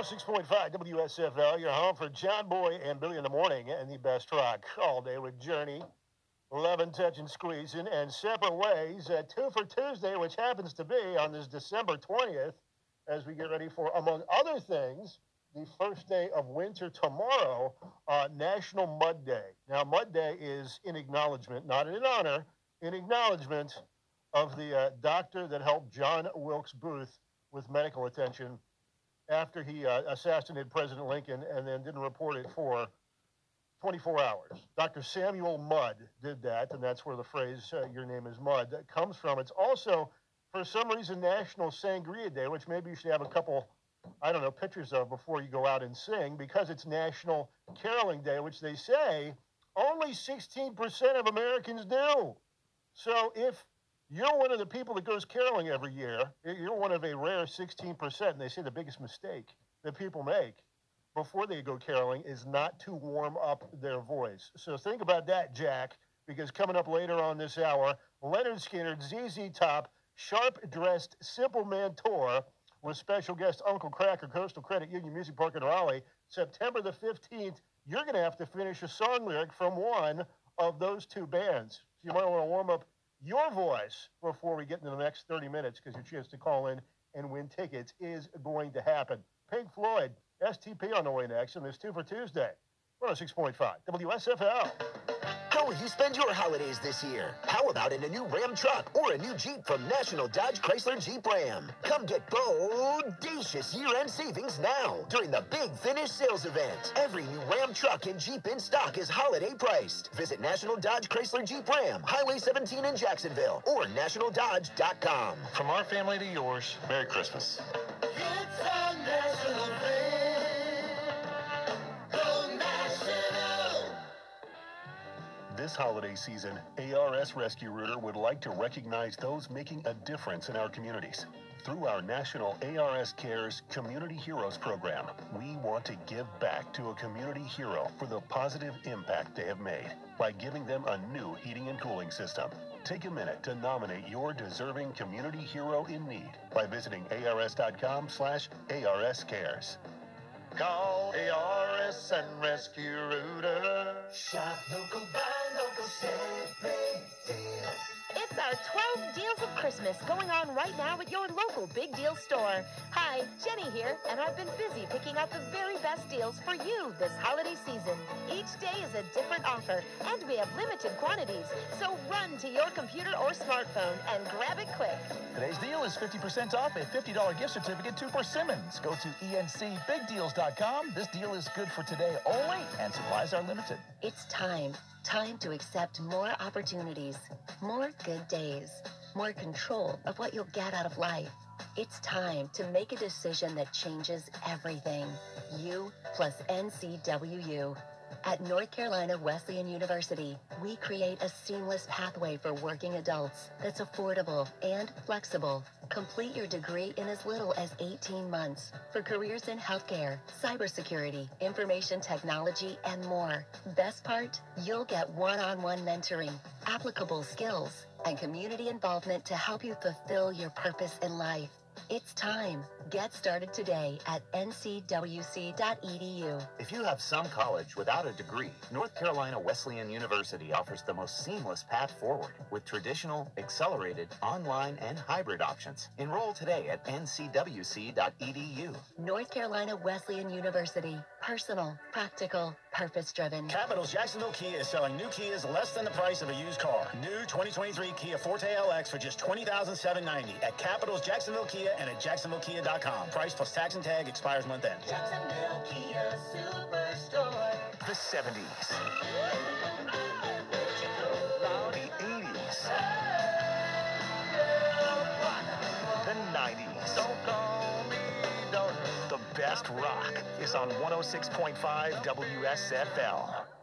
106.5 WSFL, your home for John Boy and Billy in the morning and the best rock all day with Journey, Lovin' touching, squeezing, and separate ways. Uh, two for Tuesday, which happens to be on this December 20th, as we get ready for, among other things, the first day of winter tomorrow, uh, National Mudd Day. Now, Mudd Day is in acknowledgement, not in honor, in acknowledgement of the uh, doctor that helped John Wilkes Booth with medical attention after he uh, assassinated President Lincoln and then didn't report it for 24 hours. Dr. Samuel Mudd did that, and that's where the phrase uh, "Your name is Mudd" comes from. It's also, for some reason, National Sangria Day, which maybe you should have a couple, I don't know, pictures of before you go out and sing, because it's National Caroling Day, which they say only 16% of Americans do. So if you're one of the people that goes caroling every year. You're one of a rare 16%. And they say the biggest mistake that people make before they go caroling is not to warm up their voice. So think about that, Jack, because coming up later on this hour, Lynyrd Skynyrd, ZZ Top, Sharp Dressed Simple Man Tour with special guest Uncle Kracker, Coastal Credit Union Music Park in Raleigh, September the 15th. You're going to have to finish a song lyric from one of those two bands. You might want to warm up your voice before we get into the next 30 minutes because your chance to call in and win tickets is going to happen. Pink Floyd, STP on the way next, and this two for Tuesday. 106.5 WSFL. How will you spend your holidays this year? How about in a new Ram truck or a new Jeep from National Dodge Chrysler Jeep Ram? Come get bodacious year-end savings now during the Big Finish sales event. Every new Ram truck and Jeep in stock is holiday priced. Visit National Dodge Chrysler Jeep Ram, Highway 17 in Jacksonville, or nationaldodge.com. From our family to yours, Merry Christmas. This holiday season, ARS Rescue Rooter would like to recognize those making a difference in our communities. Through our national ARS Cares Community Heroes program, we want to give back to a community hero for the positive impact they have made by giving them a new heating and cooling system. Take a minute to nominate your deserving community hero in need by visiting ars.com slash arscares. Call ARS and Rescue Rooter. Shop local, buy Thank you. Christmas going on right now at your local Big Deal store. Hi, Jenny here, and I've been busy picking out the very best deals for you this holiday season. Each day is a different offer, and we have limited quantities, so run to your computer or smartphone and grab it quick. Today's deal is 50% off a $50 gift certificate to Persimmons. Go to encbigdeals.com. This deal is good for today only, and supplies are limited. It's time. Time to accept more opportunities, more good days, more control of what you'll get out of life. It's time to make a decision that changes everything. You plus NCWU. At North Carolina Wesleyan University, we create a seamless pathway for working adults that's affordable and flexible. Complete your degree in as little as 18 months for careers in healthcare, cybersecurity, information technology, and more. Best part, you'll get one-on-one mentoring, applicable skills, and community involvement to help you fulfill your purpose in life. It's time. Get started today at ncwc.edu. If you have some college without a degree, North Carolina Wesleyan University offers the most seamless path forward with traditional, accelerated, online, and hybrid options. Enroll today at ncwc.edu. North Carolina Wesleyan University. Personal, practical, purpose driven. Capital's Jacksonville Kia is selling new Kias less than the price of a used car. New 2023 Kia Forte LX for just $20,790 at Capital's Jacksonville Kia and at jacksonvillekia.com. Price plus tax and tag expires month end. Jacksonville Kia Superstore. The 70s. Rock is on 106.5 WSFL.